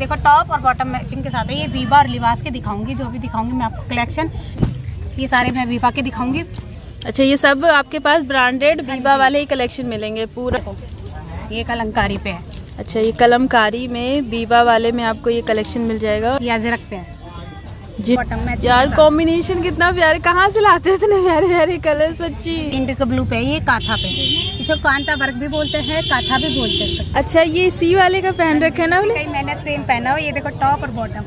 देखो टॉप और bottom matching के साथ है। ये वीवा और लिबास के दिखाऊँगी जो भी दिखाऊँगी मैं आपको कलेक्शन ये सारे मैं वीवा के दिखाऊँगी। अच्छा ये सब आपके पास ब्रांडेड वीवा वाले ही कलेक्शन मिलेंगे पूरा? ये कलमकारी पे है। अच्छा ये कलमकारी में वीवा वाले में आपको ये कलेक्शन मिल जाएगा? ये अजरक पे है। यार कॉम्बिनेशन कितना प्यारे। कहाँ से लाते हैं इतने प्यारे प्यारे कलर सच्ची? इंडिको ब्लू पे ये काथा पे। इसे कांता वर्क भी बोलते हैं काथा भी बोलते हैं। अच्छा ये सी वाले का पहन रखे है ना बोले मैंने सेम पहना हुआ ये देखो टॉप और बॉटम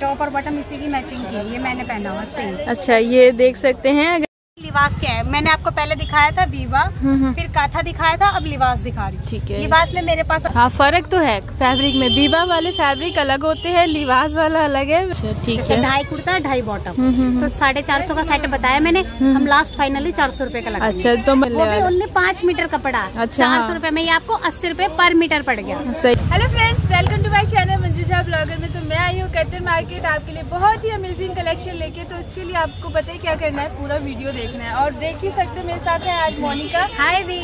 टॉप और बॉटम इसी की मैचिंग की है ये मैंने पहना हुआ सेम अच्छा ये देख सकते हैं लिबास क्या है। मैंने आपको पहले दिखाया था वीवा हम्म, हम्म, फिर काथा दिखाया था अब लिबास दिखा रही हूँ। ठीक है। लिबास में मेरे पास हाँ फ़र्क तो है फैब्रिक में। बीवा वाले फैब्रिक अलग होते हैं लिबास वाला अलग है। अच्छा ठीक है। ढाई कुर्ता ढाई बॉटम हम्म, तो साढ़े चार सौ का सेट बताया मैंने। हम लास्ट फाइनली चार सौ रूपए का लगा अच्छा तो ओनली पाँच मीटर कपड़ा अच्छा, चार हाँ। सौ रूपए में ये आपको अस्सी रूपए पर मीटर पड़ गया। Hello friends welcome to my channel Manjusha blogger में। तो मैं आई हूँ कतर मार्केट आपके लिए बहुत ही अमेजिंग कलेक्शन लेके। तो इसके लिए आपको पता है क्या करना है? पूरा वीडियो देखना है। और देख ही सकते मेरे साथ है आज मोनिका। हाय भी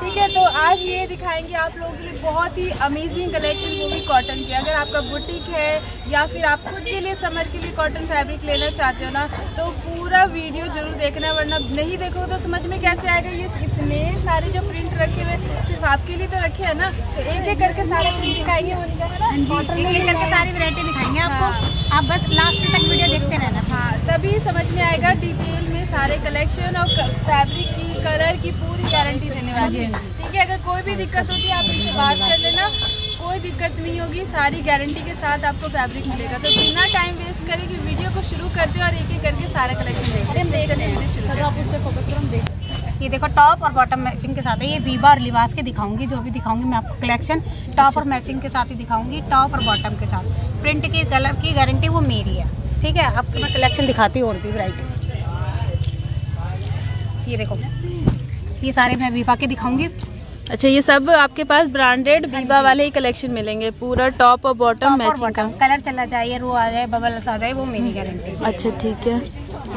ठीक है तो आज ये दिखाएँगे आप लोग बहुत ही अमेजिंग कलेक्शन वो भी कॉटन की अगर आपका बुटीक है या फिर आप खुद के लिए समर के लिए कॉटन फैब्रिक लेना चाहते हो ना तो पूरा वीडियो ज़रूर देखना वरना नहीं देखोगे तो समझ में कैसे आएगा ये इतने सारे जो प्रिंट रखे हुए सिर्फ़ आपके लिए तो रखे हैं ना तो एक एक करके सारे प्रिंट दिखाएँगे मोनिका है सारी वैरायटी दिखाएँगे आपको। आप बस लास्ट तक वीडियो देखते रहना। हाँ तभी समझ में आएगा डिटेल में सारे कलेक्शन और फैब्रिक की कलर की पूरी गारंटी देने वाली है। ठीक है अगर कोई भी दिक्कत होती है आप इनसे बात कर लेना कोई दिक्कत नहीं होगी सारी गारंटी के साथ आपको फैब्रिक मिलेगा। तो बिना टाइम वेस्ट करे कि वीडियो को शुरू करते हैं और एक एक करके सारा कलेक्शन देख ये देखो टॉप और बॉटम मैचिंग के साथ है। ये वीवा और लिबास के दिखाऊँगी जो भी दिखाऊँगी मैं आपको कलेक्शन टॉप और मैचिंग के साथ ही दिखाऊँगी टॉप और बॉटम के साथ। प्रिंट की कलर की गारंटी वो मेरी है। ठीक है? आपको मैं कलेक्शन दिखाती हूँ और भी वैरायटी ये देखो ये सारे मैं वीवा के दिखाऊँगी। अच्छा ये सब आपके पास ब्रांडेड वीवा वाले ही कलेक्शन मिलेंगे? पूरा टॉप और बॉटम मैचिंग का। कलर चला जाए रो आ जाए बबल्स आ जाए वो मेरी गारंटी अच्छा ठीक है।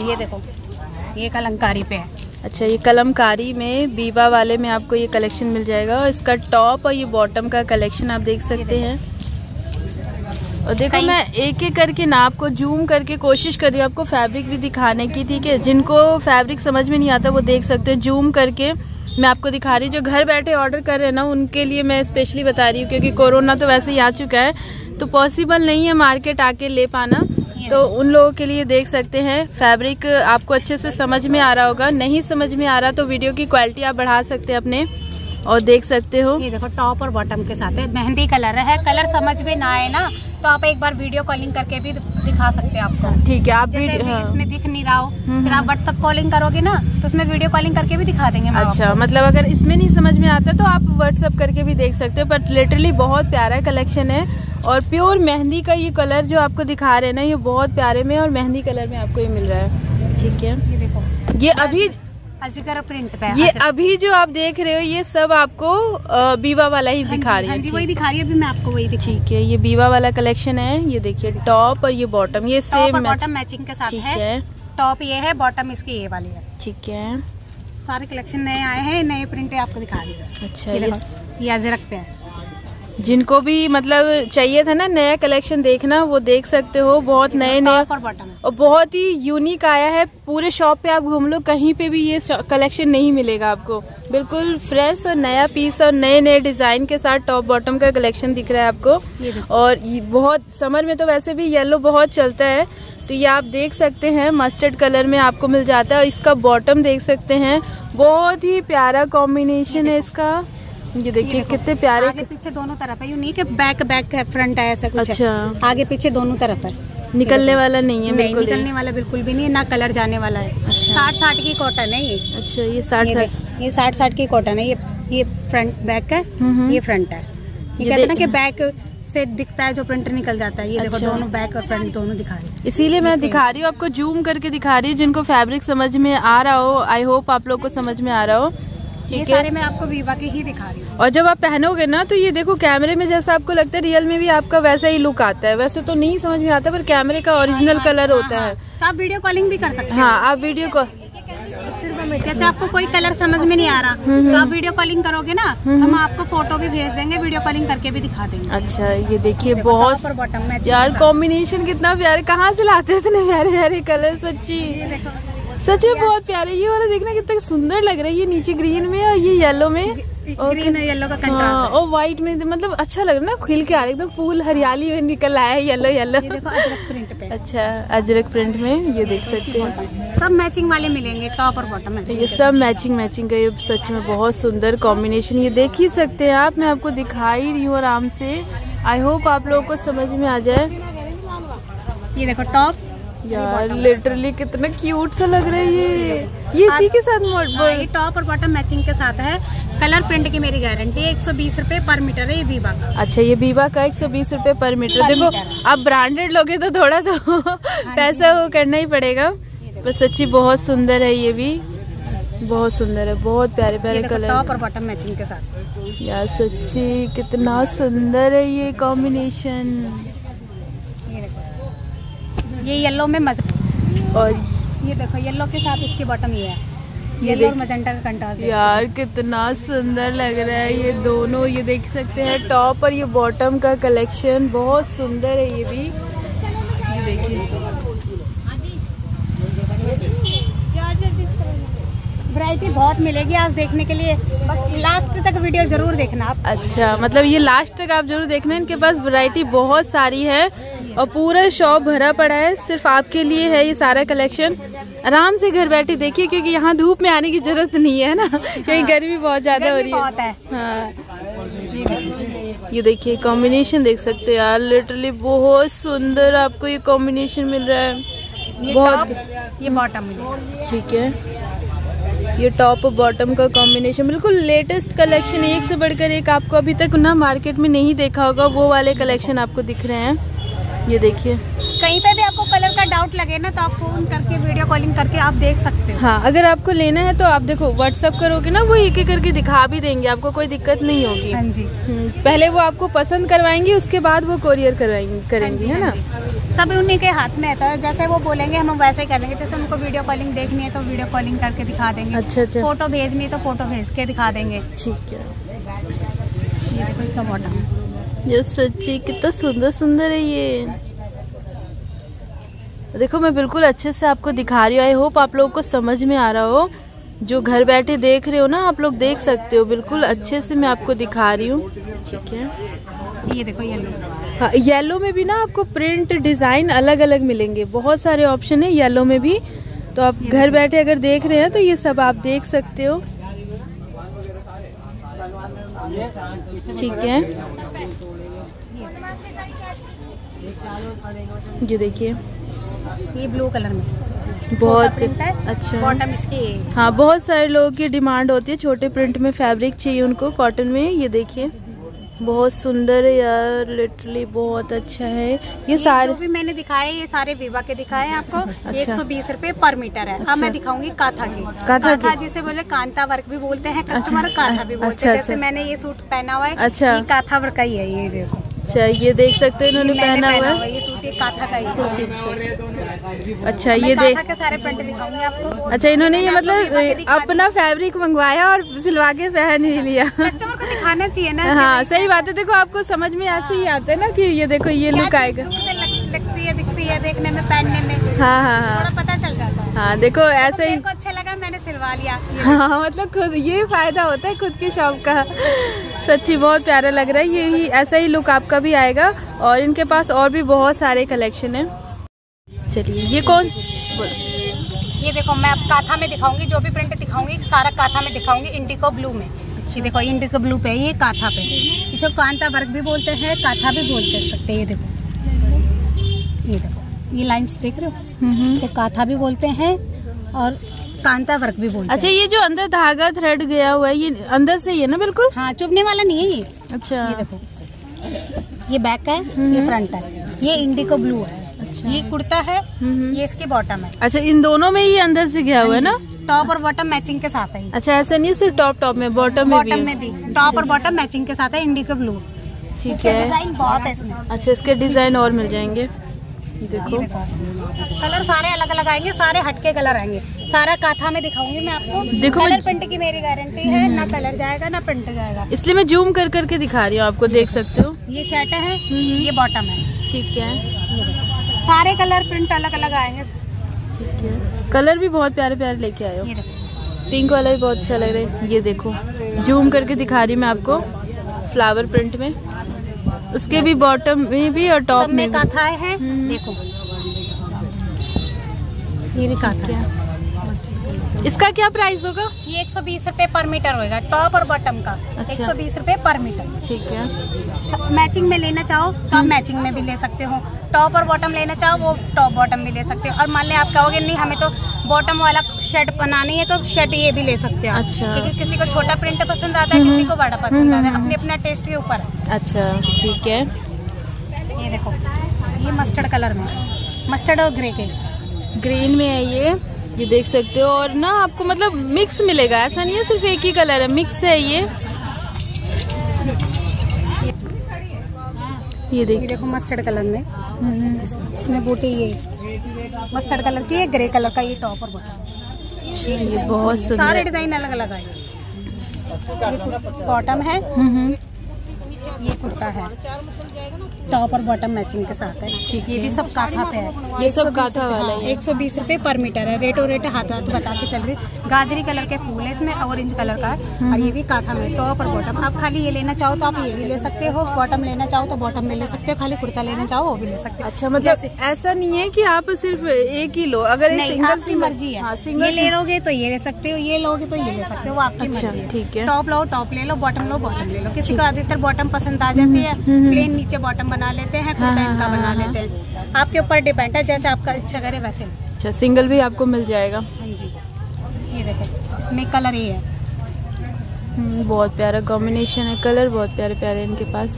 ये देखो ये कलंकारी पे है। अच्छा ये कलमकारी में बीबा वाले में आपको ये कलेक्शन मिल जाएगा और इसका टॉप और ये बॉटम का कलेक्शन आप देख सकते हैं। और देखो मैं एक एक करके ना आपको जूम करके कोशिश कर रही हूँ आपको फैब्रिक भी दिखाने की ठीक है? जिनको फैब्रिक समझ में नहीं आता वो देख सकते हैं। जूम करके मैं आपको दिखा रही हूँ जो घर बैठे ऑर्डर कर रहे हैं ना उनके लिए मैं स्पेशली बता रही हूँ क्योंकि कोरोना तो वैसे ही आ चुका है तो पॉसिबल नहीं है मार्केट आके ले पाना। तो उन लोगों के लिए देख सकते हैं फैब्रिक आपको अच्छे से समझ में आ रहा होगा नहीं समझ में आ रहा तो वीडियो की क्वालिटी आप बढ़ा सकते हैं अपने। और देख सकते हो। ये देखो टॉप और बॉटम के साथ है। मेहंदी कलर है। कलर समझ में ना आए ना तो आप एक बार वीडियो कॉलिंग करके भी दिखा सकते हैं आपको। ठीक है आप भी हाँ। इसमें दिख नहीं रहा हो हम्म, फिर आप व्हाट्सअप कॉलिंग करोगे ना तो उसमें वीडियो कॉलिंग करके भी दिखा देंगे अच्छा मतलब अगर इसमें नहीं समझ में आता तो आप व्हाट्सअप करके भी देख सकते हो बट लिटरली बहुत प्यारा कलेक्शन है। और प्योर मेहंदी का ये कलर जो आपको दिखा रहे हैं ना ये बहुत प्यारे में और मेहंदी कलर में आपको ये मिल रहा है। ठीक है। ये देखो। ये अभी अजगर प्रिंट पे ये। अभी जो आप देख रहे हो ये सब आपको बीवा वाला ही हाँ दिखा रही हाँ है जी वही दिखा रही है अभी मैं आपको वही दिखा ठीक है ये बीवा वाला कलेक्शन है ये देखिए टॉप और ये बॉटम ये सेम मैच बॉटम मैचिंग के साथ है। टॉप ये है बॉटम इसकी ये वाली है। ठीक है। सारे कलेक्शन नए आए हैं नए प्रिंट आपको दिखा रही है। अच्छा ये अजरक पे है। जिनको भी मतलब चाहिए था ना नया कलेक्शन देखना वो देख सकते हो। बहुत नए नए और बहुत ही यूनिक आया है। पूरे शॉप पे आप घूम लो कहीं पे भी ये कलेक्शन नहीं मिलेगा आपको। बिल्कुल फ्रेश और नया पीस और नए नए डिज़ाइन के साथ टॉप बॉटम का कलेक्शन दिख रहा है आपको। और बहुत समर में तो वैसे भी येलो बहुत चलता है। तो ये आप देख सकते हैं मस्टर्ड कलर में आपको मिल जाता है। और इसका बॉटम देख सकते हैं। बहुत ही प्यारा कॉम्बिनेशन है इसका। ये देखिए कितने प्यारे आगे पीछे दोनों तरफ़ है यूनिक है बैक बैक है फ्रंट है ऐसा कुछ है। अच्छा। आगे पीछे दोनों तरफ़ है। निकलने वाला नहीं है नहीं बिल्कुल निकलने वाला बिल्कुल भी नहीं है ना कलर जाने वाला है। अच्छा। साठ साठ की कॉटन है ये। अच्छा ये साठ ये साठ साठ की कॉटन है ये ये फ्रंट बैक है। ये फ्रंट है। ये कहते हैं ना कि बैक से दिखता है जो प्रिंटर निकल जाता है। ये अच्छा। देखो। दोनों बैक और फ्रंट दोनों दिखा रहे हैं। इसीलिए मैं दिखा रही हूँ आपको जूम करके दिखा रही हूँ जिनको फैब्रिक समझ में आ रहा हो आई होप आप लोग को समझ में आ रहा हो। ये सारे मैं आपको वीवा के ही दिखा रही हूँ। और जब आप पहनोगे ना तो ये देखो कैमरे में जैसा आपको लगता है रियल में भी आपका वैसा ही लुक आता है। वैसे तो नहीं समझ में आता पर कैमरे का ओरिजिनल कलर होता है। तो आप वीडियो कॉलिंग भी कर सकते हाँ। आप वीडियो को हो सिर्फ़ जैसे आपको कोई कलर समझ में नहीं आ रहा हम्म, तो आप हम्म। वीडियो कॉलिंग करोगे ना हम्म, हम हम्म। आपको फ़ोटो भी भेज देंगे वीडियो कॉलिंग करके भी दिखा देंगे। अच्छा ये देखिए बहुत यार कॉम्बिनेशन कितना प्यारे कहाँ से लाते हैं इतने प्यारे प्यारे कलर सच्ची? ये देखो। सच में बहुत प्यारे ये वाला देखना कितना सुंदर लग रहा है ये नीचे ग्रीन में और ये येलो में। और ग्रीन और येलो का हाँ, और व्हाइट में मतलब अच्छा लग रहा है ना खिल के आ रहा है एकदम फूल हरियाली में निकल आया है येलो येलो ये अजरक प्रिंट पे। अच्छा अजरक प्रिंट में ये देख सकते हैं। सब मैचिंग वाले मिलेंगे टॉप और बॉटम तो ये सब मैचिंग मैचिंग का ये सच में बहुत सुंदर कॉम्बिनेशन ये देख ही सकते हैं आप मैं आपको दिखा ही रही हूँ आराम से। आई होप आप लोगों को समझ में आ जाए। ये देखो टॉप यार लिटरली कितना क्यूट सा लग रहा है ये। ये इसी के साथ हाँ, ये टॉप और बॉटम मैचिंग के साथ है। कलर प्रिंट की मेरी गारंटी है एक सौ बीस रूपए पर मीटर है ये वीवा का। अच्छा ये बीबा का एक सौ बीस रूपए पर मीटर देखो आप ब्रांडेड लोगे तो थोड़ा तो पैसा वो करना ही पड़ेगा। बस सच्ची बहुत सुंदर है ये भी। बहुत सुंदर है बहुत प्यारे प्यारे कलर टॉप और बॉटम मैचिंग के साथ। यार सच्ची कितना सुंदर है ये कॉम्बिनेशन ये येलो में मज और ये देखो येलो के साथ इसके बॉटम ये है। ये येलो और देख- मजेंटा का कंट्रास्ट यार कितना सुंदर लग रहा है ये दोनों। ये देख सकते हैं टॉप और ये बॉटम का कलेक्शन बहुत सुंदर है ये भी। ये देखिए। वैरायटी बहुत मिलेगी आज देखने के लिए। बस लास्ट तक वीडियो ज़रूर देखना आप। अच्छा मतलब ये लास्ट तक आप ज़रूर देखना इनके पास वैरायटी बहुत सारी है और पूरा शॉप भरा पड़ा है सिर्फ़ आपके लिए है ये सारा कलेक्शन आराम से घर बैठे देखिए क्योंकि यहाँ धूप में आने की ज़रूरत नहीं है ना। क्योंकि गर्मी बहुत ज़्यादा हो रही है। है। हाँ। ये देखिए कॉम्बिनेशन देख सकते हैं यार लिटरली बहुत सुंदर आपको ये कॉम्बिनेशन मिल रहा है। ये बहुत ये बॉटम ठीक है। ये टॉप और बॉटम का कॉम्बिनेशन बिल्कुल लेटेस्ट कलेक्शन एक से बढ़कर एक आपको अभी तक ना मार्केट में नहीं देखा होगा, वो वाले कलेक्शन आपको दिख रहे हैं। ये देखिए। कहीं पे भी आपको कलर का डाउट लगे ना तो आप फ़ोन करके वीडियो कॉलिंग करके आप देख सकते हो। हाँ अगर आपको लेना है तो आप देखो व्हाट्सअप करोगे ना वो एक एक करके दिखा भी देंगे आपको कोई दिक्कत नहीं होगी। हाँ जी। हम्म, पहले वो आपको पसंद करवाएँगे उसके बाद वो कोरियर करवाएँगे करेंगे है ना? सब उन्हीं के हाथ में रहता है जैसे वो बोलेंगे हम वैसे ही कर लेंगे। जैसे उनको वीडियो कॉलिंग देखनी है तो वीडियो कॉलिंग करके दिखा देंगे। अच्छा अच्छा। फ़ोटो भेजनी है तो फ़ोटो भेज के दिखा देंगे। ठीक है। ये सच्ची कितना सुंदर सुंदर है ये। देखो मैं बिल्कुल अच्छे से आपको दिखा रही हूँ। आई होप आप लोगों को समझ में आ रहा हो। जो घर बैठे देख रहे हो ना आप लोग देख सकते हो। बिल्कुल अच्छे से मैं आपको दिखा रही हूँ। ठीक है? ये देखो येलो हाँ येलो में भी ना आपको प्रिंट डिज़ाइन अलग अलग मिलेंगे। बहुत सारे ऑप्शन है येलो में भी। तो आप घर बैठे अगर देख रहे हैं तो ये सब आप देख सकते हो। ठीक है? ये देखिए ये ब्लू कलर में बहुत अच्छा बॉटम इसकी हाँ बहुत सारे लोगों की डिमांड होती है छोटे प्रिंट में फैब्रिक चाहिए उनको कॉटन में ये देखिए बहुत सुंदर है यार लिटरली बहुत अच्छा है ये ये सारे जो भी मैंने दिखाए ये सारे विवा के दिखाए हैं आपको अच्छा। एक सौ बीस रूपए पर मीटर है अच्छा। अब मैं दिखाऊँगी काथा की काथा की? जिसे बोले कांता वर्क भी बोलते हैं कस्टमर अच्छा। काथा भी बोलते अच्छा, हैं जैसे अच्छा। मैंने ये सूट पहना हुआ है अच्छा। ये काथा वर्क का ही है ये देखो अच्छा ये देख सकते हो इन्होंने पहना हुआ है। ये सूट ये काथा का ही अच्छा ये देख काथा के सारे प्रिंट दिखाऊँगी आपको। अच्छा इन्होंने ये मतलब अपना फैब्रिक मंगवाया और सिलवा के पहन ही लिया। कस्टमर को दिखाना चाहिए ना हाँ सही बात है। देखो आपको समझ में ऐसे ही आता है ना कि ये देखो ये लुक आएगा। दूर से लग- लगती है दिखती है देखने में पहनने में। हाँ हाँ हाँ। पता चल जाता है। हाँ देखो ऐसे ही अच्छा लगा मैंने सिलवा लिया। हाँ मतलब खुद ये फ़ायदा होता है खुद की शॉप का। सच्ची बहुत प्यारा लग रहा है। यही ऐसा ही लुक आपका भी आएगा और इनके पास और भी बहुत सारे कलेक्शन है। चलिए ये कौन? बोलो ये देखो मैं अब काथा में दिखाऊँगी जो भी प्रिंट दिखाऊँगी सारा काथा में दिखाऊँगी इंडिको ब्लू में। ये देखो इंडिको ब्लू पे ये काथा पे। इसे कांता वर्क भी बोलते हैं काथा भी बोलते सकते हैं ये देखो। ये देखो ये लाइंस देख रहे हो? हम्म। इसको काथा भी बोलते हैं और कांता वर्क भी बोलते अच्छा ये जो अंदर धागा थ्रेड गया हुआ है ये अंदर से ही है ना बिल्कुल? हाँ चुभने वाला नहीं है ये। अच्छा। ये देखो। ये बैक है हम्म। ये फ्रंट है। ये इंडिको ब्लू है। अच्छा। ये कुर्ता है हम्म। ये इसकी बॉटम है। अच्छा इन दोनों में ही अंदर से गया हुआ है ना? टॉप और बॉटम मैचिंग के साथ है अच्छा ऐसा नहीं सिर्फ़ टॉप टॉप में बॉटम में भी बॉटम में भी। टॉप और बॉटम मैचिंग के साथ है इंडिको ब्लू ठीक है। डिज़ाइन बहुत है इसमें। अच्छा इसके डिज़ाइन और मिल जाएँगे। देखो। कलर सारे अलग अलग आएँगे सारे हटके कलर आएँगे। सारा काथा में दिखाऊँगी मैं आपको। देखो कलर प्रिंट की मेरी गारंटी है ना कलर जाएगा ना प्रिंट जाएगा। इसलिए मैं जूम कर करके दिखा रही हूँ आपको देख सकते हो। ये शर्ट है हम्म। ये बॉटम है। ठीक है। सारे कलर प्रिंट अलग अलग आएँगे। ठीक है। कलर भी बहुत प्यारे प्यारे लेके आए हो। पिंक वाला भी बहुत अच्छा लग रहा है। ये देखो जूम करके दिखा रही हूँ मैं आपको फ्लावर प्रिंट में। उसके भी बॉटम में भी और टॉप में में काथाएँ हैं हम्म। देखो। ये भी काथा है। इसका क्या प्राइस होगा? ये एक सौ बीस रूपए पर मीटर होगा टॉप और बॉटम का। अच्छा। एक सौ बीस रूपए पर मीटर। ठीक है। मैचिंग में लेना चाहो तो आप मैचिंग में भी ले सकते हो। टॉप और बॉटम लेना चाहो वो टॉप बॉटम भी ले सकते हो। और मान लें आप कहोगे नहीं हमें तो बॉटम वाला शर्ट बनानी है तो शर्ट ये भी ले सकते हो अच्छा। क्योंकि किसी को छोटा प्रिंट पसंद आता है हम्म। किसी को बड़ा पसंद हम्म, आता है। हम्म। अपने अपना टेस्ट के ऊपर। अच्छा ठीक है। ये देखो ये मस्टर्ड कलर में मस्टर्ड और ग्रे के। ग्रीन में है ये। ये देख सकते हो और ना आपको मतलब मिक्स मिलेगा। ऐसा नहीं है सिर्फ़ एक ही कलर है। मिक्स है ये। ये देखिए देखो मस्टर्ड कलर में। हम्म, इसमें बूटी ये। मस्टर्ड कलर की है ग्रे कलर का ये टॉप और बॉटम अच्छा, ये बहुत सारे डिज़ाइन अलग अलग आए। बॉटम है। हम्म, हम्म, ये कुर्ता है। टॉप और बॉटम मैचिंग के साथ है। ठीक ये है। भी सब काथा पे है। ये सब काथा वाला है। एक सौ बीस रूपए पर मीटर है। रेट और रेट हाथ हाथ बता के चल रही गाजरी कलर के फूल है इसमें ऑरेंज कलर का है। और ये भी काथा में टॉप और बॉटम आप खाली ये लेना चाहो तो आप ये भी ले सकते हो। बॉटम लेना चाहो तो बॉटम में ले सकते हो। खाली कुर्ता लेना चाहो वो भी ले सकते हो। अच्छा मतलब ऐसा नहीं है की आप सिर्फ़ एक ही लो। अगर सिंगल आपकी मर्ज़ी है। हाँ ये सिंगल ले लोगे तो ये ले सकते हो ये लोगे तो ये ले सकते हो। आपकी अच्छा, मर्ज़ी है। ठीक है। टॉप लो टॉप ले लो बॉटम लो बॉटम ले लो। किसी को अधिकतर बॉटम पसंद आ जाती है हम्म, हम्म। प्लेन नीचे बॉटम बना लेते हैं हाँ, कुर्ता हाँ, इनका हाँ, बना हाँ, लेते हैं। आपके ऊपर डिपेंड है जैसे आपका इच्छा करे वैसे। अच्छा सिंगल भी आपको मिल जाएगा। हाँ जी। ये देखो इसमें कलर है। हम्म, बहुत प्यारा कॉम्बिनेशन है कलर बहुत प्यारे प्यारे इनके पास।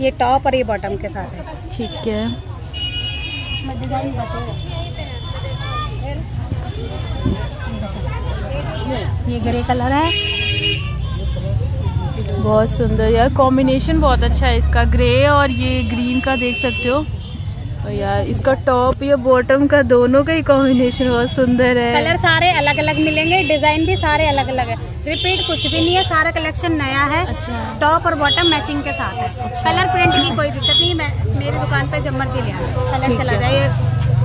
ये टॉप और ये बॉटम के साथ है। ठीक है। ये ग्रे कलर है। बहुत सुंदर यार कॉम्बिनेशन बहुत अच्छा है इसका। ग्रे और ये ग्रीन का देख सकते हो। और यार इसका टॉप या बॉटम का दोनों का ही कॉम्बिनेशन बहुत सुंदर है। कलर सारे अलग अलग मिलेंगे डिज़ाइन भी सारे अलग अलग है। रिपीट कुछ भी नहीं है सारा कलेक्शन नया है। अच्छा। टॉप और बॉटम मैचिंग के साथ है। अच्छा। कलर प्रिंट की कोई दिक्कत नहीं मैं मेरी दुकान पे जब मर्ज़ी ले कलर चला जाए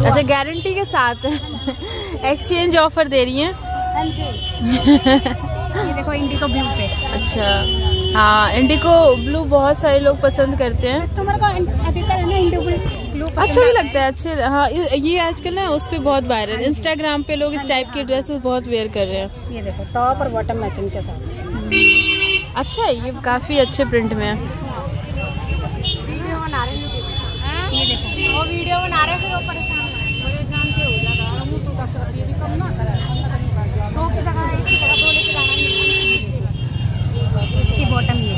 अच्छा गारंटी के साथ एक्सचेंज ऑफ़र दे रही है। हाँ देखो इंडिको ब्लू पे। अच्छा। हाँ इंडिको ब्लू बहुत सारे लोग पसंद करते हैं। कस्टमर को अधिकतर है ना इंडिको ब्लू अच्छा भी लगता है अच्छे हाँ ये आजकल ना उस पे बहुत वायरल इंस्टाग्राम पे लोग इस टाइप के ड्रेसेस बहुत वेयर कर रहे हैं। ये देखो टॉप और बॉटम मैचिंग के साथ। अच्छा है ये काफ़ी अच्छे प्रिंट में है। वीडियो बना रहे हैं ये देखो वो वीडियो बना रहे फिर वो परेशान परेशान से हो जाएगा तो दस रुपये भी कम ना दो की जगह एक की जगह दो लेके जाना इसकी बॉटम ये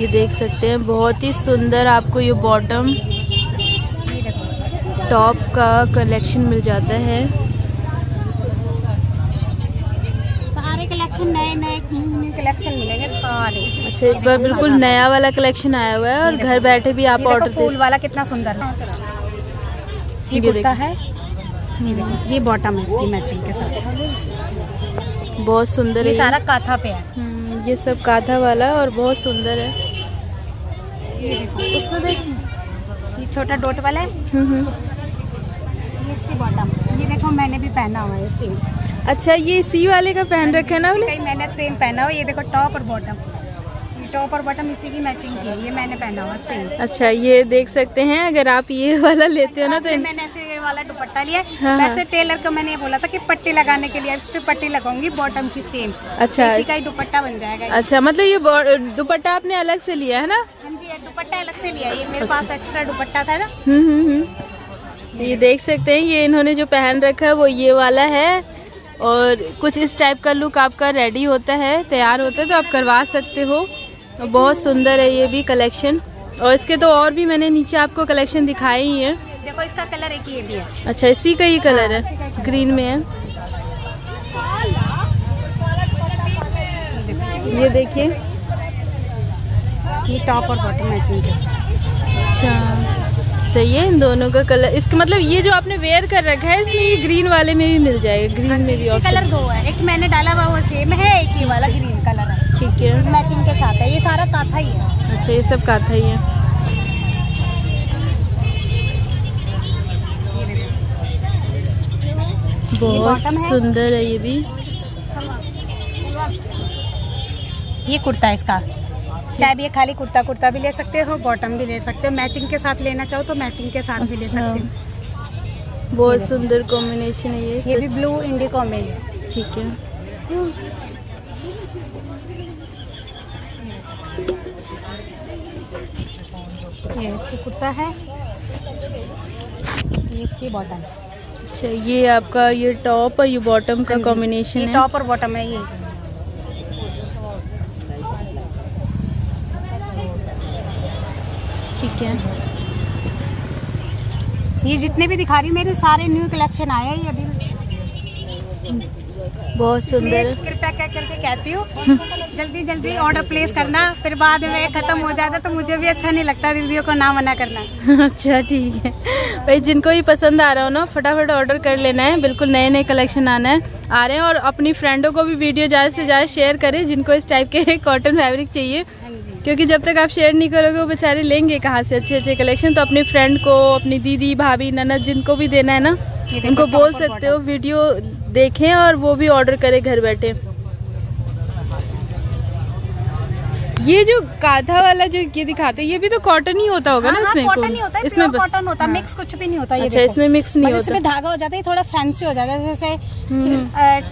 ये देख सकते हैं बहुत ही सुंदर आपको ये बॉटम टॉप का कलेक्शन मिल जाता है। सारे कलेक्शन नए नए न्यू कलेक्शन मिलेंगे सारे। अच्छा इस बार बिल्कुल नया वाला कलेक्शन आया हुआ है और घर बैठे भी आप ऑर्डर फूल वाला कितना सुंदर। है। ये ये कुर्ता है। ये देखो। ये बॉटम है इसकी मैचिंग के साथ। बहुत सुंदर ये है। सारा काथा पे है। हम्म, ये सब काथा वाला और बहुत सुंदर है। ये देखो उसमें देख ये छोटा डॉट वाला है। हम्म, हम्म। ये इसकी बॉटम ये देखो मैंने भी पहना हुआ है सेम अच्छा ये सी वाले का पहन रखा है ना मैंने सेम पहना हुआ ये देखो टॉप और बॉटम टॉप और बॉटम इसी की मैचिंग की है ये मैंने पहना हुआ सेम अच्छा ये देख सकते हैं अगर आप ये वाला लेते हो ना तो मैंने ऐसे वाला दुपट्टा लिया हाँ, वैसे टेलर को मैंने ये बोला था कि पट्टी लगाने के लिए इस पे पट्टी लगाऊँगी बॉटम की सेम अच्छा। इसी का ही दुपट्टा बन जाएगा अच्छा मतलब ये दुपट्टा आपने अलग से लिया है ना? हाँ जी दुपट्टा अलग से लिया ये मेरे पास एक्स्ट्रा दुपट्टा था ना। हम्म हम्म हम्म। ये देख सकते हैं ये इन्होंने जो पहन रखा है वो ये वाला है। और कुछ इस टाइप का लुक आपका रेडी होता है तैयार होता है तो आप करवा सकते हो। बहुत सुंदर है ये भी कलेक्शन और इसके तो और भी मैंने नीचे आपको कलेक्शन दिखाए ही है। देखो इसका कलर एक ही ये भी है। अच्छा इसी का ही कलर है। ग्रीन में है। ये देखिए। ये टॉप और बॉटम मैचिंग अच्छा सही है इन दोनों का कलर इसका मतलब ये जो आपने वेयर कर रखा है इसमें ये ग्रीन वाले में भी मिल जाएगा। ग्रीन में भी कलर दो है। एक मैंने डाला हुआ वो सेम है एक ये वाला ग्रीन है ठीक है। मैचिंग के साथ है। ये सारा काथा ही है। अच्छा ये सब काथा ही है। बहुत सुंदर है ये भी। ये कुर्ता है इसका। चाहे भी ये खाली कुर्ता कुर्ता भी ले सकते हो बॉटम भी ले सकते हो। मैचिंग के साथ लेना चाहो तो मैचिंग के साथ भी ले अच्छा। सकते हो। बहुत सुंदर कॉम्बिनेशन है ये ये भी ब्लू इंडिको में। ठीक है। ये कुर्ता है। ये इसकी बॉटम अच्छा ये आपका ये टॉप और ये बॉटम का कॉम्बिनेशन है? टॉप और बॉटम है ये। ठीक है। ये जितने भी दिखा रही हूँ मेरे सारे न्यू कलेक्शन आया ही अभी बहुत सुंदर। कृपया क्या करके कहती हूँ जल्दी जल्दी ऑर्डर प्लेस करना फिर बाद में खत्म हो जाता तो मुझे भी अच्छा नहीं लगता दीदियों को ना मना करना। अच्छा ठीक है। भाई जिनको भी पसंद आ रहा हो ना फटाफट ऑर्डर कर लेना है। बिल्कुल नए नए कलेक्शन आना है। आ रहे हैं और अपनी फ्रेंडों को भी वीडियो ज़्यादा से ज़्यादा शेयर करें जिनको इस टाइप के कॉटन फैब्रिक चाहिए। हाँ क्योंकि जब तक आप शेयर नहीं करोगे वो बेचारे लेंगे कहाँ से अच्छे अच्छे कलेक्शन तो अपने फ्रेंड को अपनी दीदी भाभी ननद जिनको भी देना है ना उनको बोल सकते हो वीडियो देखें और वो भी ऑर्डर करें घर बैठे। ये जो काथा वाला जो ये दिखाते हैं ये भी तो कॉटन ही होता होगा ना हाँ, इसमें कॉटन ही होता है इसमें कॉटन होता है हाँ। मिक्स कुछ भी नहीं होता ये अच्छा देखो। इसमें मिक्स नहीं होता इसमें धागा हो जाता है थोड़ा फैंसी हो जाता है जैसे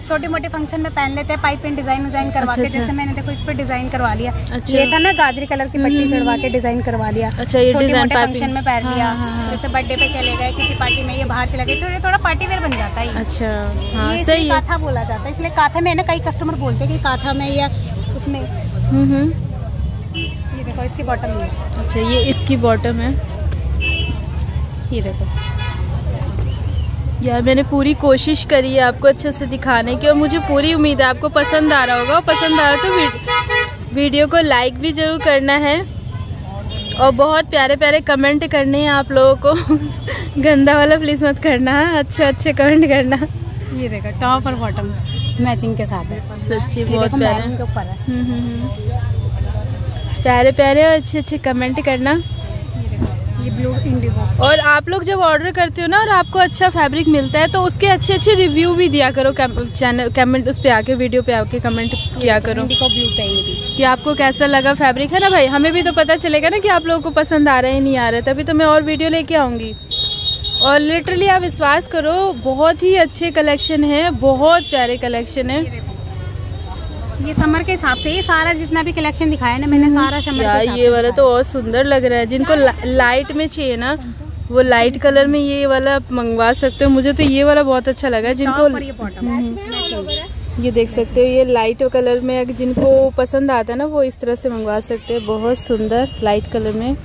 छोटे मोटे फ़ंक्शन में पहन लेते हैं पाइपिंग डिज़ाइन डिज़ाइन करवा अच्छा, के अच्छा। जैसे मैंने देखो इस पे डिज़ाइन करवा लिया। अच्छा। ये था ना गाजरी कलर की पट्टी चढ़वा के डिज़ाइन करवा लिया। अच्छा, ये छोटे मोटे फ़ंक्शन में पहन हाँ, लिया। हाँ, हाँ। जैसे बर्थडे पे चले गए किसी पार्टी में ये बाहर चले गए तो ये थोड़ा पार्टी वेयर बन जाता है। अच्छा हाँ सही काथा बोला जाता है इसलिए काथा में ना कई कस्टमर बोलते हैं कि काथा में या उसमें हम्म हम्म ये देखो इसकी बॉटम में। अच्छा ये इसकी बॉटम है। ये देखो। यार मैंने पूरी कोशिश करी है आपको अच्छे से दिखाने की और मुझे पूरी उम्मीद है आपको पसंद आ रहा होगा। और पसंद आ रहा तो वीडियो को लाइक भी ज़रूर करना है। और बहुत प्यारे प्यारे कमेंट करने हैं आप लोगों को। गंदा वाला प्लीज़ मत करना है अच्छे अच्छे कमेंट करना। ये देखो टॉप और बॉटम मैचिंग के साथ। है सच्ची बहुत प्यारे। के ऊपर है। हम्म, हम्म, हम्म। प्यारे प्यारे और अच्छे अच्छे कमेंट करना। ये ब्लू इंडिगो और आप लोग जब ऑर्डर करते हो ना और आपको अच्छा फैब्रिक मिलता है तो उसके अच्छे अच्छे रिव्यू भी दिया करो। चैनल कमेंट उस पे आके वीडियो पे आके कमेंट किया करो। इंडिगो ब्लू पे कि आपको कैसा लगा फैब्रिक है ना भाई? हमें भी तो पता चलेगा ना कि आप लोगों को पसंद आ रहा है नहीं आ रहा है। तभी तो मैं और वीडियो लेके आऊँगी। और लिटरली आप विश्वास करो बहुत ही अच्छे कलेक्शन है बहुत प्यारे कलेक्शन है। ये समर के हिसाब से ये सारा जितना भी कलेक्शन दिखाया ना मैंने सारा समर यार ये वाला तो और सुंदर लग रहा है। जिनको ला, लाइट में चाहिए ना वो लाइट कलर में ये वाला मंगवा सकते हो। मुझे तो ये वाला बहुत अच्छा लगा जिनको ये मैचिंग ये देख सकते हो ये लाइट कलर में अगर जिनको पसंद आता है ना वो इस तरह से मंगवा सकते हैं। बहुत सुंदर लाइट कलर में।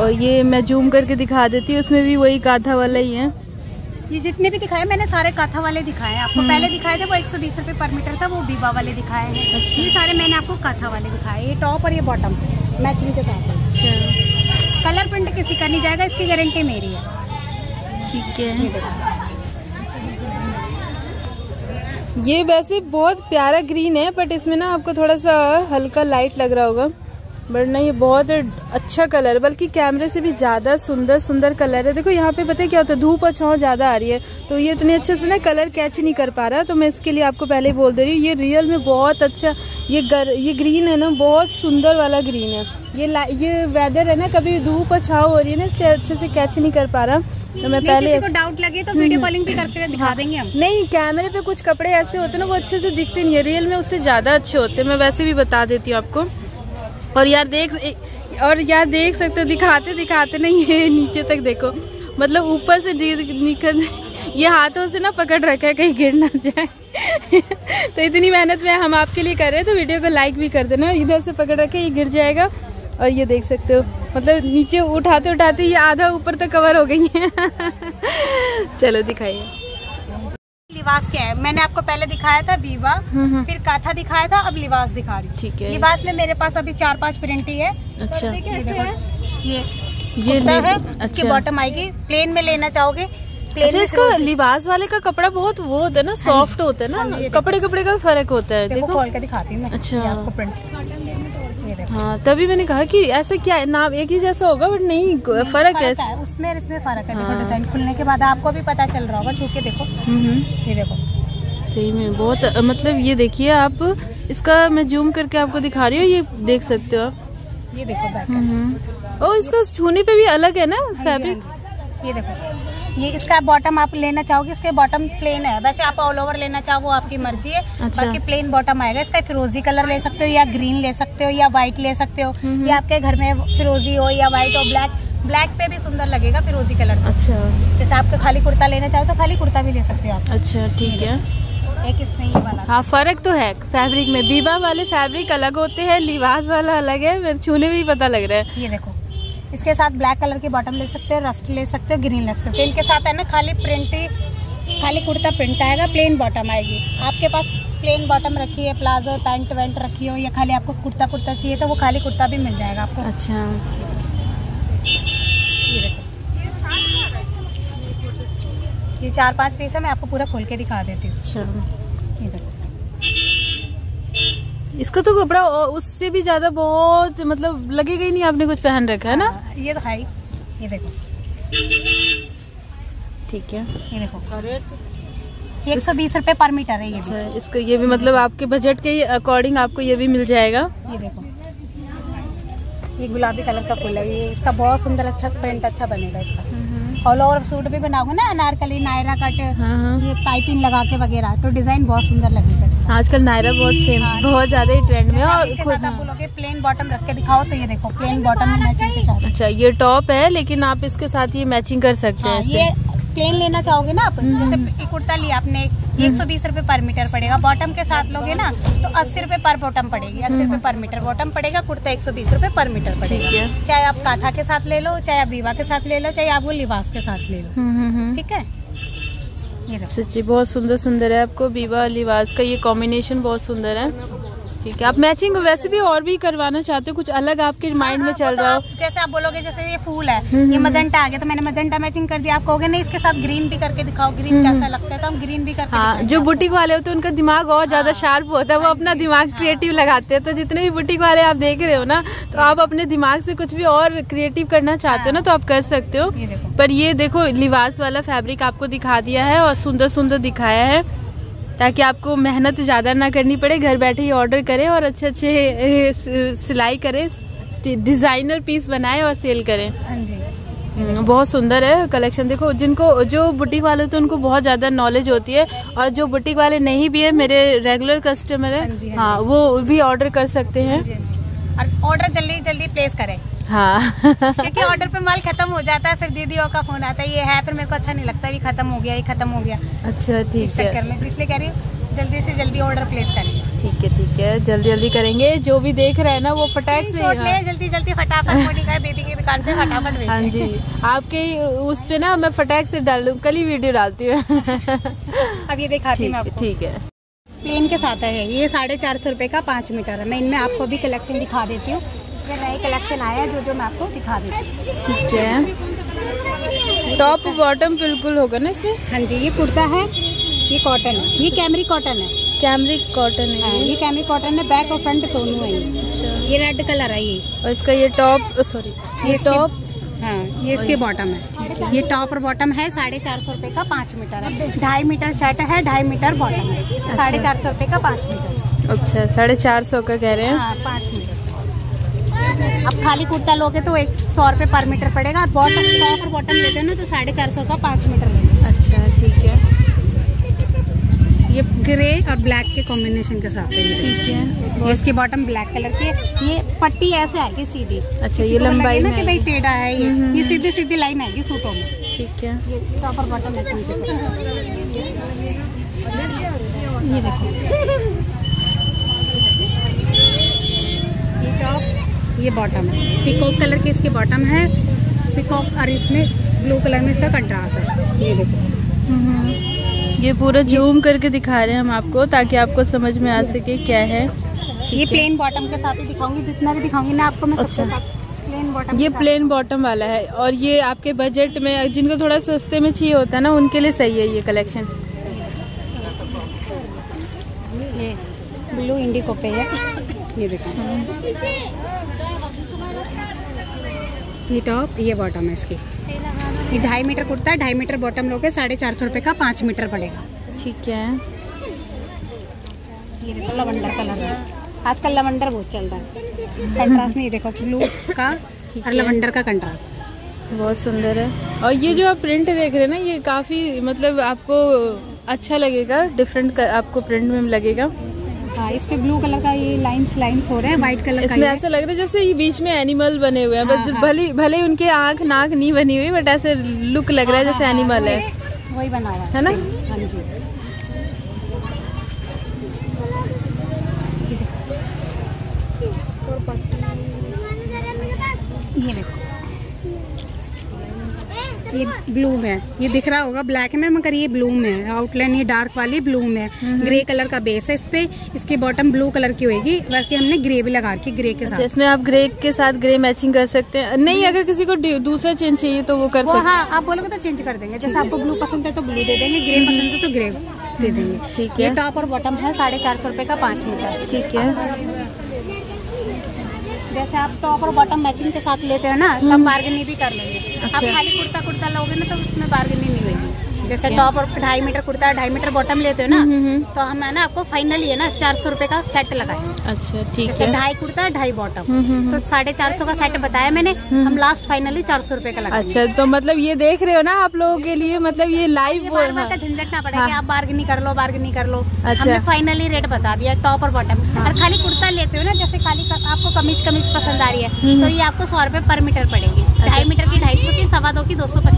और ये मैं जूम करके दिखा देती हूँ उसमें भी वही काथा वाला ही है। ये जितने भी दिखाए मैंने सारे काथा वाले दिखाए हैं। आपको हम्म। पहले दिखाए थे वो एक सौ बीस रुपये पर मीटर था वो बीबा वाले दिखाए हैं। अच्छा। ये सारे मैंने आपको काथा वाले दिखाए ये टॉप और ये बॉटम मैचिंग के साथ अच्छा। कलर प्रिंट किसी का नहीं जाएगा इसकी गारंटी मेरी है। ठीक है। ये वैसे बहुत प्यारा ग्रीन है बट इसमें ना आपको थोड़ा सा हल्का लाइट लग रहा होगा। बट ना ये बहुत अच्छा कलर है। बल्कि कैमरे से भी ज़्यादा सुंदर सुंदर कलर है। देखो यहाँ पे पता है क्या होता है? धूप और छाँव ज़्यादा आ रही है। तो ये इतने अच्छे से ना कलर कैच नहीं कर पा रहा। तो मैं इसके लिए आपको पहले ही बोल दे रही हूँ ये रियल में बहुत अच्छा ये गर ये ग्रीन है ना बहुत सुंदर वाला ग्रीन है। ये ये वेदर है ना कभी धूप और छाव हो रही है ना इसलिए अच्छे से कैच नहीं कर पा रहा। तो मैं पहले को डाउट लगे तो वीडियो कॉलिंग भी करके दिखा देंगे हम। नहीं कैमरे पे कुछ कपड़े ऐसे होते हैं ना वो अच्छे से दिखते नहीं है। रियल में उससे ज़्यादा अच्छे होते हैं। मैं वैसे भी बता देती हूँ आपको। और यार देख और यार देख सकते हो, दिखाते दिखाते नहीं, ये नीचे तक देखो। मतलब ऊपर से निकल, ये हाथों से ना पकड़ रखा है, कहीं गिर ना जाए। तो इतनी मेहनत में, हम आपके लिए कर रहे हैं तो वीडियो को लाइक भी कर देना। इधर से पकड़ रखे ये गिर जाएगा। और ये देख सकते हो मतलब नीचे उठाते उठाते ये आधा ऊपर तक कवर हो गई है। चलो दिखाइए। लिबास क्या है। मैंने आपको पहले दिखाया था वीवा हम्म, हम्म। फिर काथा दिखाया था अब लिबास दिखा रही ठीक है। लिबास में मेरे पास अभी चार पाँच प्रिंट ही। है? अच्छा ये ये है इसकी अच्छा बॉटम आएगी। प्लेन में लेना चाहोगे अच्छा इसका लिबास वाले का कपड़ा बहुत वो होता है ना सॉफ्ट होता है हाँ, ना कपड़े कपड़े का भी फ़र्क होता है। देखो खोल के दिखाती हूँ मैं। अच्छा। आपको प्रिंट हाँ तभी मैंने कहा कि ऐसे क्या है नाम एक ही जैसा होगा बट नहीं फ़र्क फ़र्क है है उसमें और इसमें फ़र्क है देखो हाँ। डिज़ाइन खुलने के बाद आपको भी पता चल रहा होगा छू के देखो हम्म, हम्म। ये देखो सही में बहुत मतलब ये देखिए आप इसका मैं जूम करके आपको दिखा रही हूँ ये देख सकते हो आप ये देखो हम्म। ओ इसका छूने पे भी अलग है ना हाँ फैब्रिक हाँ। ये देखो। ये इसका बॉटम आप लेना चाहोगे इसके बॉटम प्लेन है। वैसे आप ऑल ओवर लेना चाहो वो आपकी मर्ज़ी है। अच्छा। बाकी प्लेन बॉटम आएगा। इसका फिरोजी कलर ले सकते हो या ग्रीन ले सकते हो या व्हाइट ले सकते हो। या आपके घर में फिरोजी हो या व्हाइट हो ब्लैक ब्लैक पे भी सुंदर लगेगा फिरोजी कलर अच्छा। जैसे आपका खाली कुर्ता लेना चाहो तो खाली कुर्ता भी ले सकते हो आप। अच्छा ठीक है। एक इसमें ये वाला। हाँ फ़र्क तो है। फैब्रिक में बीबा वाले फैब्रिक अलग होते हैं लिबास वाला अलग है मेरे छूने ही पता लग रहा है। ये देखो। इसके साथ ब्लैक कलर की बॉटम ले सकते हो रस्ट ले सकते हो ग्रीन ले सकते हो। इनके साथ है ना खाली प्रिंट ही खाली कुर्ता प्रिंट आएगा प्लेन बॉटम आएगी। आपके पास प्लेन बॉटम रखी है प्लाजो पैंट वेंट रखी हो या खाली आपको कुर्ता कुर्ता चाहिए तो वो खाली कुर्ता भी मिल जाएगा आपको। अच्छा। ये चार पाँच पीस है मैं आपको पूरा खोल के दिखा देती हूँ। ये देखो। इसका तो कपड़ा उससे भी ज़्यादा बहुत मतलब लगेगा ही नहीं आपने कुछ पहन रखा है ना? हाँ, ये तो है ये देखो। ठीक है। ये देखो। एक सौ बीस रूपए पर मीटर है ये भी। अच्छा इसका ये भी मतलब आपके बजट के अकॉर्डिंग आपको ये भी मिल जाएगा। ये देखो। ये गुलाबी कलर का फूल है। ये इसका बहुत सुंदर अच्छा प्रिंट अच्छा बनेगा इसका। ऑल ओवर सूट भी बनाओगे ना अनारकली नायरा कट हाँ हाँ ये पाइपिंग लगा के वगैरह तो डिज़ाइन बहुत सुंदर लगेगा आजकल नायरा बहुत फेम हाँ। बहुत ज़्यादा ही ट्रेंड में और खुद आप। बोलोगे प्लेन बॉटम रख के दिखाओ तो ये देखो प्लेन बॉटम मैचिंग के साथ अच्छा ये टॉप है लेकिन आप इसके साथ ये मैचिंग कर सकते हाँ, हैं ये। प्लेन लेना चाहोगे ना आप? हम्म। जैसे ये कुर्ता लिया आपने एक सौ बीस रूपए पर मीटर पड़ेगा। बॉटम के साथ लोगे ना तो अस्सी रूपए पर बॉटम पड़ेगी। अस्सी रूपए पर मीटर। बॉटम पड़ेगा कुर्ता एक सौ बीस रूपए पर मीटर पड़ेगा। चाहे आप काथा के साथ ले लो चाहे आप बीवा के साथ ले लो चाहे आप वो लिबास के साथ ले लो। हम्म, हम्म, हम्म। ठीक है? सच्ची बहुत सुंदर सुंदर है आपको। बीबा लिबास का ये कॉम्बिनेशन बहुत सुंदर है। ठीक है। आप मैचिंग वैसे भी और भी करवाना चाहते हो? कुछ अलग आपके माइंड में हाँ, चल तो रहा हो? जैसे आप बोलोगे जैसे ये फूल है हम्म, ये हम्म। मजेंटा आ गया तो मैंने मजेंटा मैचिंग कर दिया। आप कहोगे नहीं इसके साथ ग्रीन भी करके दिखाओ ग्रीन हम्म, कैसा लगता है? तो हम ग्रीन भी करके हाँ जो बुटीक वाले होते हैं उनका दिमाग और ज़्यादा हाँ। शार्प होता है वो अपना दिमाग क्रिएटिव लगाते हैं। तो जितने भी बुटीक वाले आप देख रहे हो ना तो आप अपने दिमाग से कुछ भी और क्रिएटिव करना चाहते हो ना तो आप कर सकते हो। पर ये देखो लिबास वाला फैब्रिक आपको दिखा दिया है और सुंदर सुंदर दिखाया है। ताकि आपको मेहनत ज़्यादा ना करनी पड़े घर बैठे ही ऑर्डर करें और अच्छे अच्छे सिलाई करें डिज़ाइनर पीस बनाएँ और सेल करें। हाँ जी। हम्म, बहुत सुंदर है कलेक्शन देखो जिनको जो बुटीक वाले हैं उनको बहुत ज़्यादा नॉलेज होती है और जो बुटीक वाले नहीं भी है मेरे रेगुलर कस्टमर हाँ जी, है हाँ हाँ वो भी ऑर्डर कर सकते हैं और ऑर्डर जल्दी जल्दी प्लेस करें। हाँ। क्योंकि ऑर्डर पे माल खत्म हो जाता है फिर दीदियों का फ़ोन आता है ये है फिर मेरे को अच्छा नहीं लगता ये खत्म हो गया ये खत्म हो गया। अच्छा ठीक चक्कर है में इसलिए कह रही हूँ जल्दी से जल्दी ऑर्डर प्लेस करें। ठीक है ठीक है। जल्दी जल्दी करेंगे। जो भी देख रहे हैं ना वो फटाक से हाँ, जल्दी जल्दी फटाफट मोनिका दीदी की दुकान पे फटाफट भेजें। हाँ जी। आपके उस पे ना मैं फटाक से डाल कल ही वीडियो डालती हूँ। अब ये दिखाती हूँ आपको। ठीक है। प्लेन के साथ है। ये साढ़े चार सौ रुपये का पाँच मीटर है। मैं इनमें आपको भी कलेक्शन दिखा देती हूँ। इसमें नए कलेक्शन आया है जो जो मैं आपको दिखा दी ठीक है। टॉप बॉटम बिल्कुल होगा ना इसमें? हाँ जी ये कुर्ता है ये कॉटन है। ये कैमरी कॉटन है। कैमरिक कॉटन है। हाँ, ये। कैमरी कॉटन है बैक और फ्रंट दोनों है ये। अच्छा। ये रेड कलर है ये। और इसका ये टॉप सॉरी ये टॉप हाँ ये इसके बॉटम है। ये टॉप और बॉटम है साढ़े चार सौ रुपये का पाँच मीटर है। ढाई मीटर शर्ट है ढाई मीटर बॉटम है। साढ़े चार सौ रुपये का पाँच मीटर। अच्छा साढ़े चार सौ का कह रहे हैं? हाँ पाँच मीटर। अब खाली कुर्ता लोगे तो एक सौ रुपये पर मीटर पड़ेगा और बॉटम टॉप और बॉटम लेते हो ना तो साढ़े चार सौ का पाँच मीटर लगेगा अच्छा ठीक है। ये ग्रे और ब्लैक के कॉम्बिनेशन के साथ है ठीक है। इसकी बॉटम ब्लैक कलर की है। ये पट्टी ऐसे आएगी सीधी। अच्छा ये लंबाई ना कि भाई टेढ़ा है ये। हम्म, ये हम्म। सीधी सीधी लाइन आएगी सूटों में। ठीक है। ये टॉप और बॉटम है। ये देखो। ये टॉप ये बॉटम है। पिकॉक कलर की इसकी बॉटम है। पिकॉक और इसमें ब्लू कलर में इसका कंट्रास्ट है। ये देखो। ये पूरा जूम करके दिखा रहे हैं हम आपको ताकि आपको समझ में आ सके क्या है। ये प्लेन बॉटम के साथ ही दिखाऊँगी जितना भी दिखाऊँगी ना आपको मैं अच्छा। प्लेन बॉटम ये प्लेन बॉटम वाला है और ये आपके बजट में जिनको थोड़ा सस्ते में चाहिए होता है ना उनके लिए सही है ये कलेक्शन ये ब्लू इंडिको पे है। ये देखो। ये टॉप ये बॉटम है इसकी। ये ढाई मीटर कुर्ता है ढाई मीटर बॉटम लोगे साढ़े चार सौ रुपये का पाँच मीटर पड़ेगा। ठीक है। ये देखो लवंडर कलर है। आजकल लवंडर बहुत चल रहा है। कंट्रास्ट में ये देखो ब्लू का और। लवंडर का कंट्रास्ट बहुत सुंदर है। और ये जो आप प्रिंट देख रहे हैं ना ये काफ़ी मतलब आपको अच्छा लगेगा डिफरेंट आपको प्रिंट में लगेगा। हाँ इस पे ब्लू कलर का ये लाइंस लाइंस हो रहे हैं व्हाइट कलर इसमें ऐसा लग रहा है जैसे ये बीच में एनिमल बने हुए हैं हाँ, बस हाँ। भले भले ही उनके आँख नाक नहीं बनी हुई बट ऐसे लुक लग रहा है जैसे हाँ, हाँ, एनिमल है। वही- बना हुआ है। है ना? हाँ जी। ये देखो। ये ब्लू में है। ये दिख रहा होगा ब्लैक में मगर ये ब्लू में है। आउटलाइन ये डार्क वाली ब्लू में है। ग्रे कलर का बेस है इस पे। इसकी बॉटम ब्लू कलर की होगी वैसे हमने ग्रे भी लगा रखी ग्रे के अच्छा, साथ। इसमें आप ग्रे के साथ ग्रे मैचिंग कर सकते हैं। नहीं अगर किसी को दूसरा चेंज चाहिए तो वो कर सकते हाँ। आप बोलोगे तो चेंज कर देंगे। जैसे आपको ब्लू पसंद है तो ब्लू दे देंगे ग्रे पसंद है तो ग्रे दे देंगे। ठीक है। टॉप और बॉटम है साढ़े चार सौ रुपये का पाँच मीटर। ठीक है। जैसे आप टॉप और बॉटम मैचिंग के साथ लेते हैं ना तब बार्गेनिंग भी कर लेंगे आप अच्छा। खाली कुर्ता कुर्ता लोगे ना तो उसमें बार्गेनिंग नहीं जैसे टॉप और ढाई मीटर कुर्ता ढाई मीटर बॉटम लेते हो ना हम्म, हम्म, तो हम है ना आपको फाइनली है ना चार सौ रुपये का सेट लगाए अच्छा ठीक है। ढाई कुर्ता ढाई बॉटम। हम्म, हम्म, तो साढ़े चार सौ का सेट बताया मैंने हम लास्ट फाइनली चार सौ रुपये का लगा अच्छा तो मतलब ये देख रहे हो ना आप लोगों के लिए मतलब ये लाइव झंझट ना पड़े हाँ। आप बार्गेनिंग कर लो बार्गेनिंग कर लो। अच्छा। हमने फाइनली रेट बता दिया टॉप और बॉटम हाँ। और खाली कुर्ता लेते हो ना जैसे खाली आपको कमीज कमीज पसंद आ रही है हम्म। तो ये आपको सौ रुपए पर मीटर पड़ेगी। ढाई मीटर की ढाई सौ की सवा दो की दो सौ पच्चीस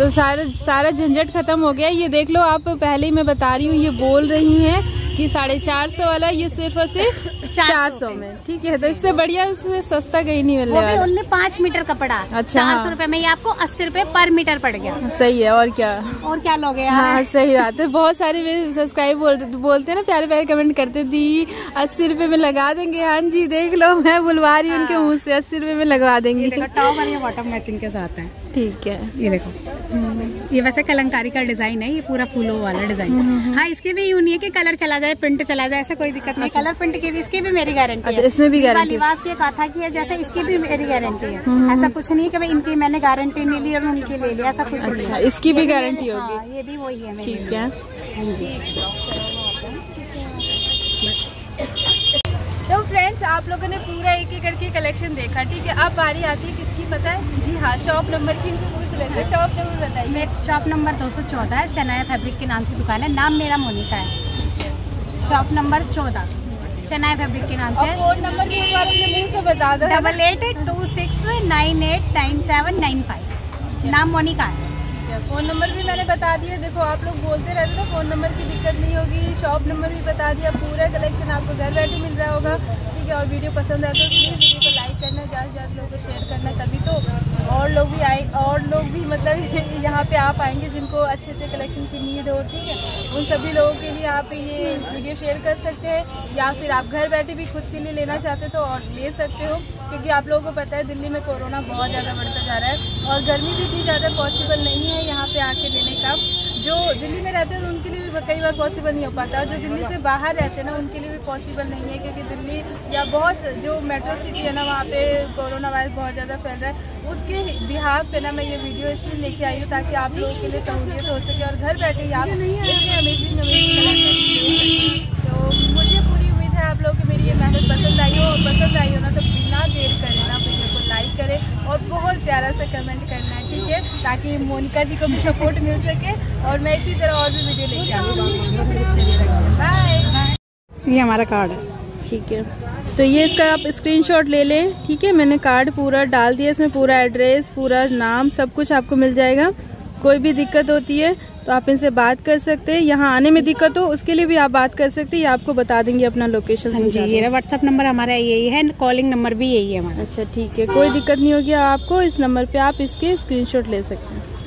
तो सारा सारा झंझट खत्म हो गया। ये देख लो आप पहले ही मैं बता रही हूँ ये बोल रही हैं कि साढ़े चार सौ वाला ये सिर्फ़ और सिर्फ़ चार सौ में। ठीक है तो इससे बढ़िया इससे सस्ता कहीं नहीं भी वाला। ओनली पाँच मीटर का पड़ा। अच्छा, चार हाँ। सौ रुपए में ये आपको अस्सी रुपए पर मीटर पड़ गया। सही है और क्या? और क्या लोगे हाँ सही बात है। बहुत सारे मेरे सब्सक्राइब बोलते बोलते हैं ना प्यारे प्यारे कमेंट करते दी अस्सी रुपए में लगा देंगे। हाँ जी देख लो मैं बुलवा रही हूँ उनके मुँह से अस्सी रुपए में लगवा देंगे। टॉप और बॉटम मैचिंग के साथ है। ठीक है। ये देखो। ये वैसे कलंकारी का डिज़ाइन है ये पूरा फूलों वाला डिज़ाइन। है हाँ इसके भी यूँ नहीं है कि कलर चला जाए प्रिंट चला जाए ऐसा कोई दिक्कत नहीं। कलर प्रिंट की भी इसकी भी मेरी गारंटी अच्छा है इसमें भी गारंटी लिबास की काथा की है जैसे इसकी भी मेरी गारंटी है। ऐसा कुछ नहीं है कि इनकी मैंने गारंटी नहीं ली और उनकी ले लिया ऐसा कुछ नहीं अच्छा है। इसकी भी गारंटी होगी। हाँ, ये भी वही है ठीक है हाँ। तो फ्रेंड्स आप लोगों ने पूरा एक एक करके कलेक्शन देखा ठीक है? अब बारी आती है पता है? जी हाँ शॉप नंबर की पूछ शॉप नंबर बताइए। मेरे शॉप नंबर 214 है शनाया फैब्रिक के नाम से दुकान है। नाम मेरा मोनिका है। शॉप नंबर 14 शनाया फैब्रिक के नाम से। फ़ोन नंबर भी एक बार अपने मुँह से बता दो। Double eight two six nine eight nine seven nine five नाम मोनिका है। ठीक है फ़ोन नंबर भी मैंने बता दिया। देखो आप लोग बोलते रहते हो फ़ोन नंबर की दिक्कत नहीं होगी। शॉप नंबर भी बता दिया। पूरा कलेक्शन आपको घर बैठे मिल रहा होगा। है और वीडियो पसंद आए तो प्लीज़ वीडियो को लाइक करना ज़्यादा से ज़्यादा लोगों को शेयर करना, तभी तो और लोग भी आए, और लोग भी मतलब यहाँ पे आप पाएँगे जिनको अच्छे अच्छे कलेक्शन की नीड हो, ठीक है? उन सभी लोगों के लिए आप ये वीडियो शेयर कर सकते हैं, या फिर आप घर बैठे भी खुद के लिए लेना चाहते हो तो और ले सकते हो, क्योंकि आप लोगों को पता है दिल्ली में कोरोना बहुत ज़्यादा बढ़ता जा रहा है और गर्मी भी इतनी ज़्यादा पॉसिबल नहीं है यहाँ पर आके लेने का। जो दिल्ली में रहते हैं उनके लिए भी कई बार पॉसिबल नहीं हो पाता और जो दिल्ली से बाहर रहते हैं ना उनके लिए भी पॉसिबल नहीं है क्योंकि दिल्ली या बहुत जो मेट्रो सिटी है ना वहाँ पे कोरोना वायरस बहुत ज़्यादा फैल रहा है। उसके बिहार पे ना मैं ये वीडियो इसलिए लेके आई हूँ ताकि आप लोगों के लिए सहूलियत हो सके और घर बैठे ही आप इतने अमेजिंग अमेजिंग तो मुझे पूरी उम्मीद है आप लोगों की मेरी ये मेहनत पसंद आई हो और पसंद आई हो ना तो बिना देर करे ना करें और बहुत प्यारा सा कमेंट करना है ठीक है? ताकि मोनिका जी को भी सपोर्ट मिल सके और मैं इसी तरह और भी वीडियो लेके आऊँगी। बाय ये हमारा कार्ड है। ठीक है। तो ये इसका आप स्क्रीनशॉट ले लें ठीक है? मैंने कार्ड पूरा डाल दिया इसमें पूरा एड्रेस पूरा नाम सब कुछ आपको मिल जाएगा। कोई भी दिक्कत होती है तो आप इनसे बात कर सकते हैं। यहाँ आने में दिक्कत हो उसके लिए भी आप बात कर सकते हैं। ये आपको बता देंगे अपना लोकेशन हाँ जी ये व्हाट्सअप नंबर हमारा यही है कॉलिंग नंबर भी यही है हमारा। अच्छा ठीक है। कोई दिक्कत नहीं होगी आपको इस नंबर पे आप इसके स्क्रीनशॉट ले सकते हैं।